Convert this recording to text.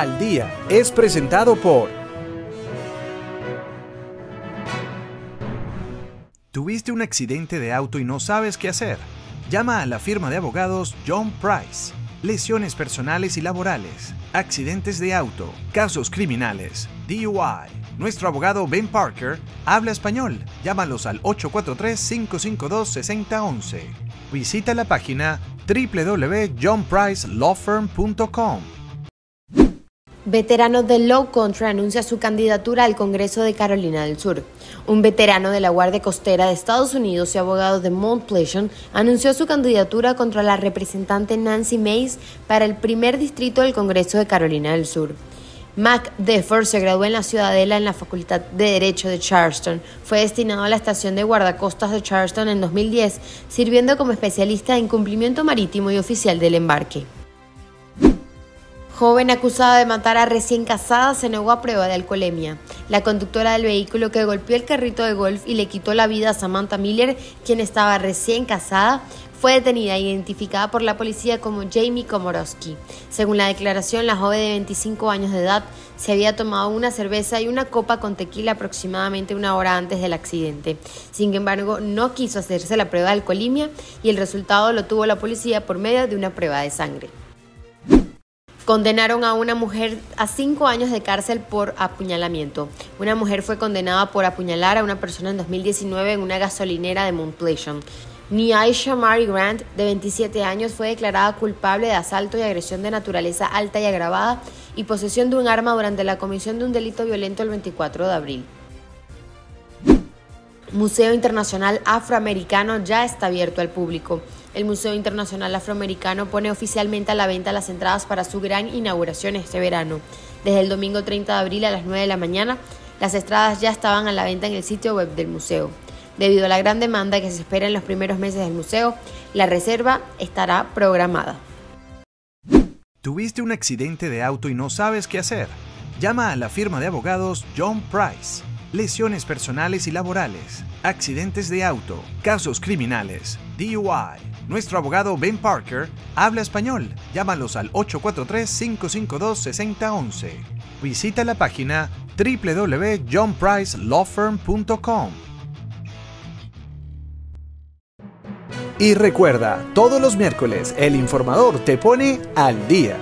al Día es presentado por... ¿Tuviste un accidente de auto y no sabes qué hacer? Llama a la firma de abogados John Price. Lesiones personales y laborales, accidentes de auto, casos criminales, DUI. Nuestro abogado Ben Parker habla español. Llámalos al 843-552-6011. Visita la página www.johnpricelawfirm.com. Veterano de Low Country anuncia su candidatura al Congreso de Carolina del Sur. Un veterano de la Guardia Costera de Estados Unidos y abogado de Mount Pleasant anunció su candidatura contra la representante Nancy Mace para el primer distrito del Congreso de Carolina del Sur. Mac Deffer se graduó en la Ciudadela en la Facultad de Derecho de Charleston. Fue destinado a la estación de guardacostas de Charleston en 2010, sirviendo como especialista en cumplimiento marítimo y oficial del embarque. Joven acusada de matar a recién casada se negó a prueba de alcoholemia. La conductora del vehículo que golpeó el carrito de golf y le quitó la vida a Samantha Miller, quien estaba recién casada, fue detenida e identificada por la policía como Jamie Komorowski. Según la declaración, la joven de 25 años de edad se había tomado una cerveza y una copa con tequila aproximadamente una hora antes del accidente. Sin embargo, no quiso hacerse la prueba de alcoholemia y el resultado lo tuvo la policía por medio de una prueba de sangre. Condenaron a una mujer a cinco años de cárcel por apuñalamiento. Una mujer fue condenada por apuñalar a una persona en 2019 en una gasolinera de Mount Pleasant. Niaisha Mary Grant, de 27 años, fue declarada culpable de asalto y agresión de naturaleza alta y agravada y posesión de un arma durante la comisión de un delito violento el 24 de abril. Museo Internacional Afroamericano ya está abierto al público. El Museo Internacional Afroamericano pone oficialmente a la venta las entradas para su gran inauguración este verano. Desde el domingo 30 de abril a las 9 de la mañana, las entradas ya estaban a la venta en el sitio web del museo. Debido a la gran demanda que se espera en los primeros meses del museo, la reserva estará programada. ¿Tuviste un accidente de auto y no sabes qué hacer? Llama a la firma de abogados John Price lesiones personales y laborales, accidentes de auto, casos criminales, DUI. Nuestro abogado Ben Parker habla español. Llámalos al 843-552-6011. Visita la página www.johnpricelawfirm.com. Y recuerda, todos los miércoles el informador te pone al día.